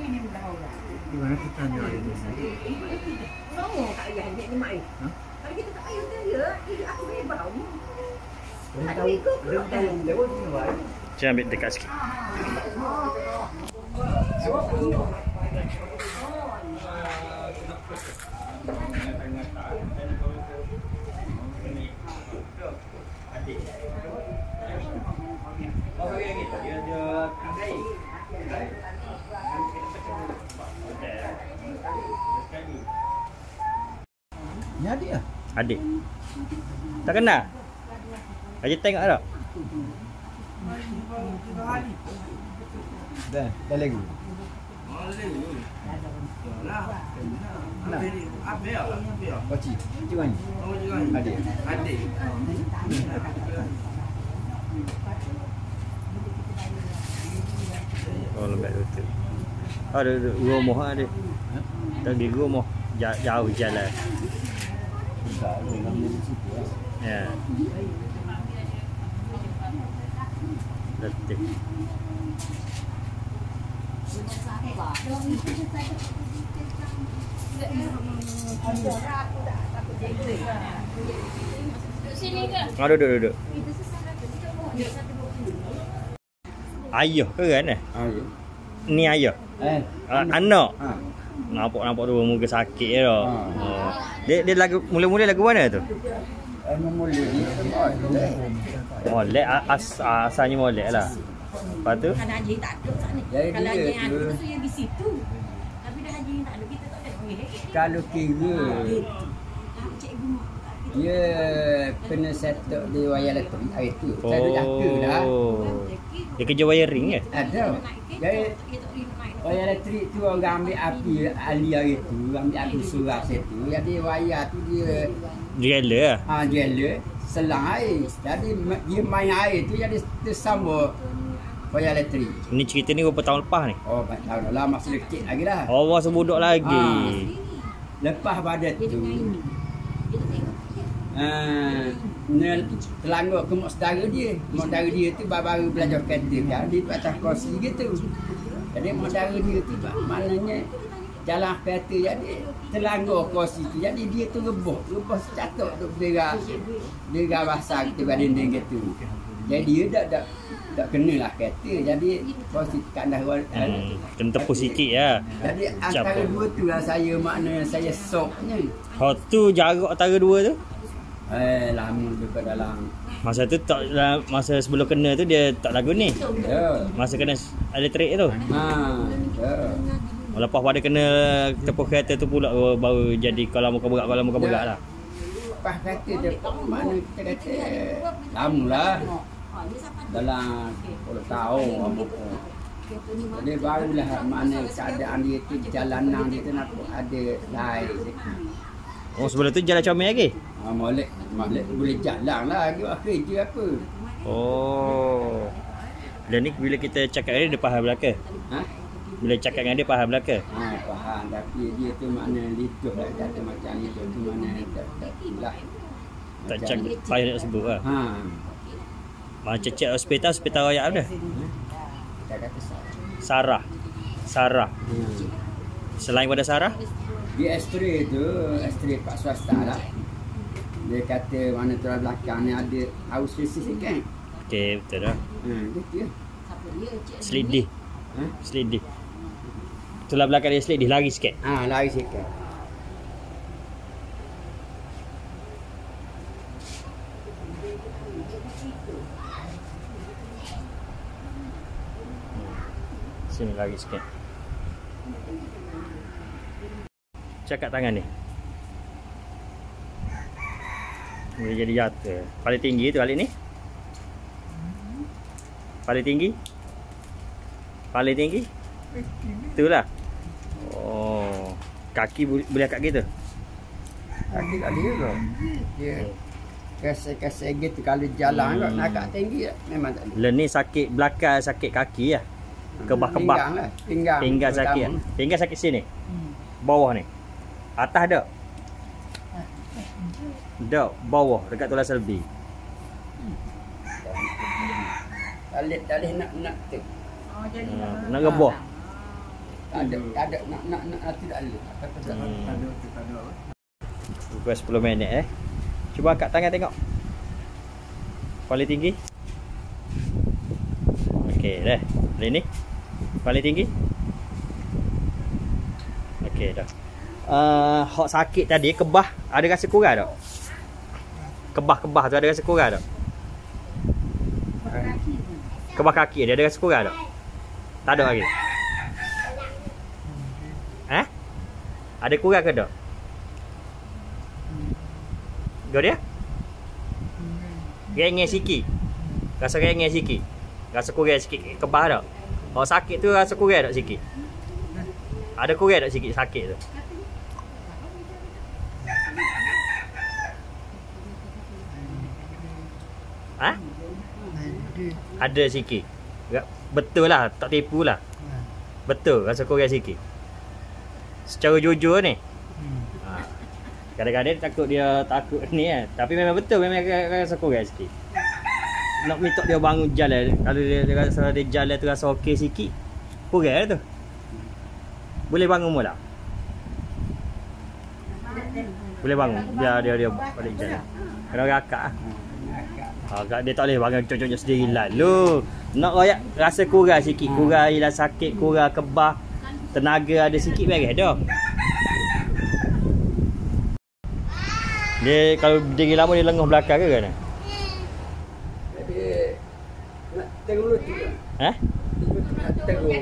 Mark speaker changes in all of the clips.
Speaker 1: Di mana kita ambil air ni?
Speaker 2: Sama kat ayah ni ni mai.
Speaker 1: Ha?
Speaker 2: Kalau kita tak ayah dia, eh aku.
Speaker 1: Dia tahu, dia tahu lewat ni buat.
Speaker 3: Jangan ambil dekat sikit.
Speaker 1: Adik.
Speaker 3: Tak kenal? Haji tengok tak?
Speaker 1: Dah, dah lagi. Pakcik, pakcik mana? Adik.
Speaker 3: Oh, lembek betul. Ada rumah ada. Tadi rumah Ja- jauh jalan.
Speaker 1: Tak, dia ambil di situ lah.
Speaker 3: Ya. Letih.
Speaker 4: Sini ke?
Speaker 3: Ah, duduk duduk. Ayah ke kan eh?
Speaker 1: Ah, ya.
Speaker 3: Ni ayah.
Speaker 1: Eh,
Speaker 3: Ah, anak.
Speaker 1: Ha.
Speaker 3: Nampak nampak dua muka sakit je dah.
Speaker 1: Ha.
Speaker 3: Oh. Dia dia lagu mula-mula lagu mana tu?
Speaker 1: Memula ni. Oh, leh.
Speaker 3: Molek a- as, asalnya molek lah. Lepas tu
Speaker 2: Kan haji tak ada kat ni. Kalau
Speaker 1: dia
Speaker 2: haji yang
Speaker 1: tu-
Speaker 2: ada tu yang di situ. Tapi dah haji tak ada kita tak ada panggil.
Speaker 1: Kalau kira
Speaker 2: Cikgu mak.
Speaker 1: dia kena settle di wayar elektrik hari tu. Saya dah jaka dah.
Speaker 3: Oh. Dia kerja wiring ke?
Speaker 1: Ada. Jadi wayar elektrik tu orang ambil api ahli hari tu, ambil api surat situ. Jadi wayar tu dia
Speaker 3: Dia lah.
Speaker 1: ha jela selang air. Jadi dia main air tu jadi tersambung wayar elektrik.
Speaker 3: Ni cerita ni berapa tahun lepas ni?
Speaker 1: Oh, tahun dah lah masa kecil lagi lah.
Speaker 3: Allah sebuduk lagi.
Speaker 1: Lepas pada
Speaker 2: Dia
Speaker 1: tu, uh, telanggur ke mak saudara dia. Mak saudara dia tu baru-baru belajar kereta kan. Dia tu atas kursi gitu. Jadi mak saudara dia tu mak- maknanya jalan kereta jadi telanggur kursi tu. Jadi dia tu rebah. Rebah secatuk tu berdera. Berdera basah gitu kat dinding gitu. Jadi dia tak tak tak kena lah kereta. Jadi kursi kat dah
Speaker 3: Hmm, kena tepus sikit lah.
Speaker 1: Jadi antara dua tu lah saya makna saya soknya.
Speaker 3: Hot tu jarak antara dua tu.
Speaker 1: Eh lama dekat dalam.
Speaker 3: Masa tu tak masa sebelum kena tu dia tak lagu ni.
Speaker 1: Ya.
Speaker 3: Masa kena elektrik tu.
Speaker 1: Ha. Ya.
Speaker 3: Lepas pada kena tepuk kereta tu pula baru- baru jadi kalau muka berat kalau muka berat lah.
Speaker 1: Lepas kata dia mana kita kata lama lah. Dalam 10 tahun. Jadi barulah mana keadaan dia tu jalanan dia tu nampak ada lain.
Speaker 3: Oh sebelum tu jalan comel lagi.
Speaker 1: Ha, molek, molek boleh jalan lah lagi buat kerja apa.
Speaker 3: Oh. Dan ni bila kita cakap dia dia faham belaka.
Speaker 1: Ha?
Speaker 3: Bila cakap dengan dia faham belaka.
Speaker 1: Ha, faham tapi dia tu makna lidah lah kata macam lidah tu mana tak tak lah.
Speaker 3: Tak cakap payah nak sebut lah.
Speaker 1: Ha.
Speaker 3: Macam cek hospital, hospital rakyat?
Speaker 1: Tak kata salah.
Speaker 3: Sarah. Sarah.
Speaker 1: Hmm.
Speaker 3: Selain pada Sarah,
Speaker 1: Di Astray tu, Astray Pak Swasta lah. Dia kata mana tu belakang ni ada haus sisi kan.
Speaker 3: okey betul dah.
Speaker 1: Ha, gitu ya.
Speaker 2: Siapa dia? Cik
Speaker 3: Selidih,
Speaker 1: Ha?
Speaker 3: selidih. Belakang dia selidih, lari sikit.
Speaker 1: Ha, lari sikit.
Speaker 3: Sini lari sikit. Cakap tangan ni. Boleh jadi jatuh. Paling tinggi tu balik ni. Paling tinggi. Paling tinggi. Itulah. Oh. Kaki boleh angkat gitu.
Speaker 1: Kaki kat dia tu. Dia kasih-kasih gitu kalau jalan
Speaker 3: Hmm.
Speaker 1: hmm. nak kat tinggi memang tak boleh.
Speaker 3: Len ni sakit belakang, sakit kaki lah. Kebah-kebah.
Speaker 1: Pinggang lah. Pinggang.
Speaker 3: Pinggang sakit. Pinggang sakit sini. Bawah ni. Atas dak. Dak, bawah dekat tulang selbi.
Speaker 1: Dalih dalih nak nak tu.
Speaker 2: Oh, jadi
Speaker 3: Hmm, nak rebah.
Speaker 1: Tak ada, tak ada nak nak nak ada. Tak ada. Tak
Speaker 3: Hmm.
Speaker 1: ada. Tak ada.
Speaker 3: Pukul 10 minit eh. Cuba angkat tangan tengok. Paling tinggi. Okey, dah. Boleh ni. Paling tinggi. Okey, dah. Uh, hok sakit tadi kebah ada rasa kurang tak? Kebah-kebah tu ada rasa kurang tak? Kebah kaki dia ada rasa kurang tak? Tak ada lagi. Eh? Ada kurang ke tak? Gak dia? Rengeh sikit. Rasa rengeh sikit. Rasa kurang sikit kebah tak? Kalau sakit tu rasa kurang tak sikit? Ada kurang tak sikit sakit tu? Ha? Ada sikit. Betul lah, tak tipu lah. Betul, rasa kurang sikit. Secara jujur ni. Ha. Kadang-kadang takut dia takut ni kan. Tapi memang betul memang ra- rasa kurang sikit. Nak minta dia bangun jalan. Kalau dia, dia rasa dia jalan tu rasa okey sikit. Kurang lah tu. Boleh bangun mula. Boleh bangun. Biar dia dia balik jalan. Kena rakak lah. Ha, kat- dia tak boleh bangun cocok sendiri lalu. Nak royak rasa kurang sikit. Kurang hilang sakit, kurang kebah. Tenaga ada sikit beres dah. Dia kalau berdiri lama dia lengah belakang ke kan?
Speaker 1: Nak.
Speaker 3: Eh?
Speaker 1: Nak tengok.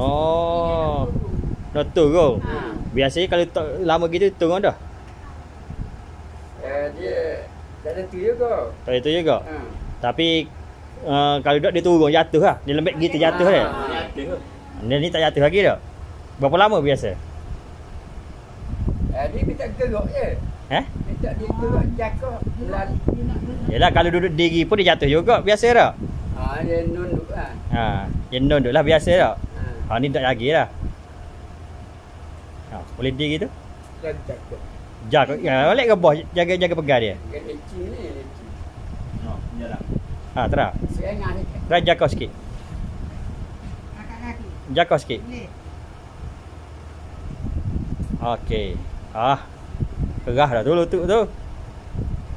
Speaker 3: Oh. Dah turun. Biasanya kalau lama gitu turun dah.
Speaker 1: Eh, dia tak ada tu juga.
Speaker 3: Tak itu juga.
Speaker 1: Ha.
Speaker 3: Tapi uh, kalau tak dia turun jatuh lah. Dia lembek gitu jatuh
Speaker 1: Ah,
Speaker 3: dia.
Speaker 1: Jatuh.
Speaker 3: Dia ni tak jatuh lagi dah. Berapa lama biasa?
Speaker 1: Eh, dia minta gerak je.
Speaker 3: Eh?
Speaker 1: Minta dia gerak cakap. Lalu.
Speaker 3: Yalah kalau duduk diri pun dia jatuh juga. Biasa dah.
Speaker 1: Ha, dia nunduk lah.
Speaker 3: Ha, dia nunduk lah biasa dah.
Speaker 1: Ha.
Speaker 3: Ha ni tak lagi dah. Ha, boleh diri tu.
Speaker 1: Dan cakap.
Speaker 3: Jaga ya, balik ke bawah jaga jaga pegang dia.
Speaker 1: Ni,
Speaker 3: jalan. Terang.
Speaker 1: Serengah ni.
Speaker 3: Terang jaga sikit. Jaga sikit. Okey. Ah. Gerah dah tu lutut tu.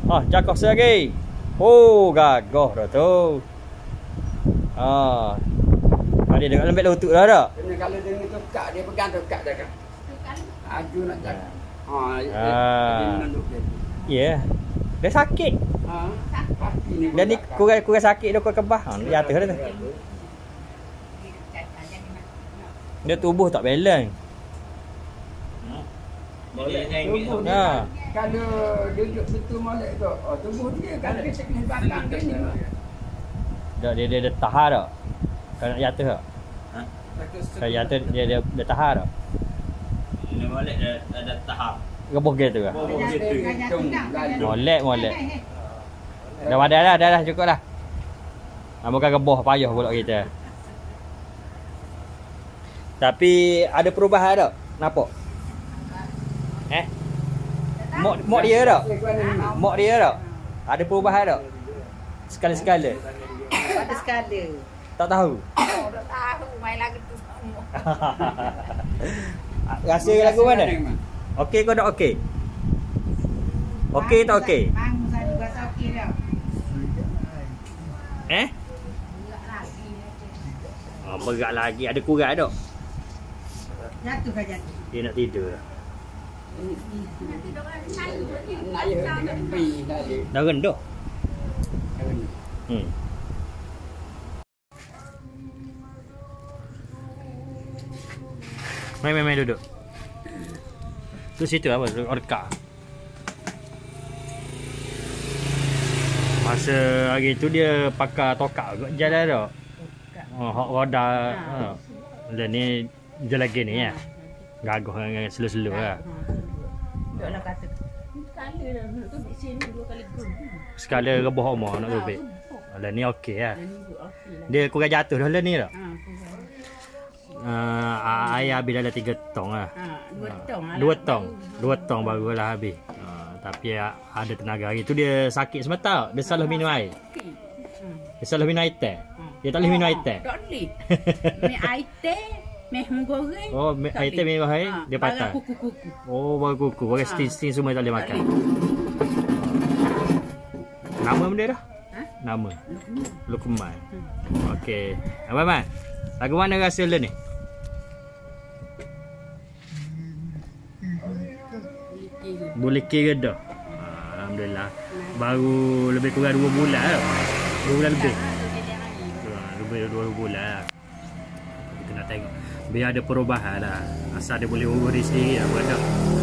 Speaker 3: Ah, jaga lagi. Oh, gagah dah tu. Ah. Ada dengan lembek lutut dah dah.
Speaker 1: Kena kalau dia ni tukar, dia pegang tukar dah kan. Aju nak cakap. Ha,
Speaker 3: Ah.
Speaker 1: dia nunduk dia.
Speaker 3: Ya. Yeah. Dia sakit.
Speaker 1: Ha.
Speaker 3: Dan ni
Speaker 1: budak
Speaker 3: kurang kurang sakit dia kurang kebah. Ha, dia jatuh dah tu. Dia tubuh tak balance.
Speaker 1: Dia.
Speaker 3: Ha.
Speaker 1: Kalau duduk betul molek tu, oh tubuh dia kan dia kena belakang dia ni.
Speaker 3: Dia dia dia, dia tahan tak? Kalau nak jatuh tak? Kalau jatuh dia dia, dia tahan tak?
Speaker 4: Dia balik dah ada tahap.
Speaker 3: Rebus gitu ke?
Speaker 4: Oh, gitu.
Speaker 3: Molek molek. Dah ada dah, dah dah cukup dah. Ha, bukan rebus payah pula kita. Tapi ada perubahan tak? Nampak? Eh? Mok mok dia tak? Mok dia tak? Ada perubahan tak? Sekali-sekala.
Speaker 2: Pada sekala.
Speaker 3: Tak tahu.
Speaker 2: Oh, dah tahu main lagu tu.
Speaker 3: Rasa lagu mana? Okey kau tak okey? Okey tak okey?
Speaker 2: Bangun saya juga rasa okey dah.
Speaker 3: Eh? Oh, berat lagi. Ada kurang tak?
Speaker 2: Jatuh kan jatuh.
Speaker 3: Dia nak tidur dah.
Speaker 1: Nak dengan pi tadi.
Speaker 3: Dah rendah. Hmm. Main main main duduk. Tu situ apa? Orka. Masa hari tu dia pakai tokak kot jalan dah. Oh, hak roda. Ha. Dan ni dia lagi ni ya. Gagah dengan slow-slow lah.
Speaker 2: Duk nak kata. Sekala dah nak tu di sini dua kali gum.
Speaker 3: Sekala rebah rumah nak tubik. Dan ni okey lah. Dia kurang jatuh dah lah ni dah.
Speaker 2: Ha,
Speaker 3: Uh, air habis dalam 3 tong lah.
Speaker 2: ha, dua tong. lah.
Speaker 3: Dua tong. Dua tong barulah habis. Uh, tapi uh, ada tenaga hari tu dia sakit sebentar. Dia salah minum air. Dia salah minum air teh. Dia tak boleh minum air teh.
Speaker 2: Tak boleh. Mi air teh, Meh menggoreng.
Speaker 3: Oh, me- item
Speaker 2: boleh.
Speaker 3: yang hai,
Speaker 2: Ha,
Speaker 3: dia
Speaker 2: barang
Speaker 3: patah.
Speaker 2: kuku-kuku.
Speaker 3: Oh, baru kuku. Orang
Speaker 2: Ha.
Speaker 3: sting-sting semua tak boleh makan. Nama benda dah?
Speaker 2: Ha?
Speaker 3: Nama.
Speaker 2: Lukman.
Speaker 3: Lukman.
Speaker 2: Hmm.
Speaker 3: Okey. Abang Man. Lagu mana rasa lu ni? Boleh kira dah. Ah, Alhamdulillah. Baru lebih kurang 2 bulan lah. 2 bulan lebih.
Speaker 2: Tak.
Speaker 3: Ah, Lebih 2 bulan lah. Kita nak tengok. Biar ada perubahan lah. Asal dia boleh urus diri lah. Buat dah.